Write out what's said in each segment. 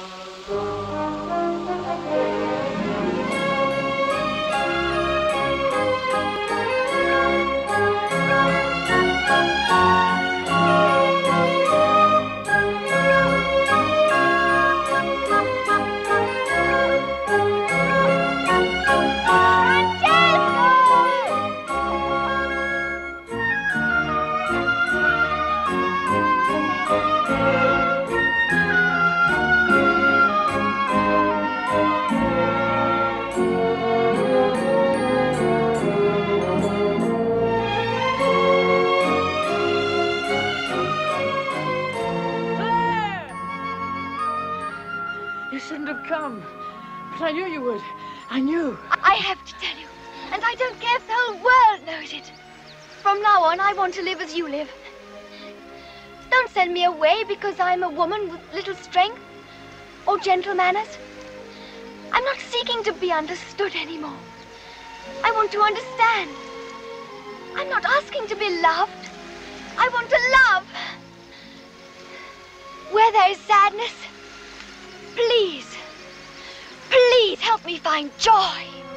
You shouldn't have come. But I knew you would. I knew. I have to tell you, and I don't care if the whole world knows it. From now on, I want to live as you live. Don't send me away because I'm a woman with little strength or gentle manners. I'm not seeking to be understood anymore. I want to understand. I'm not asking to be loved. I want to love. Where there is sadness, please, please help me find joy.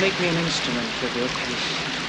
Make me an instrument of your peace.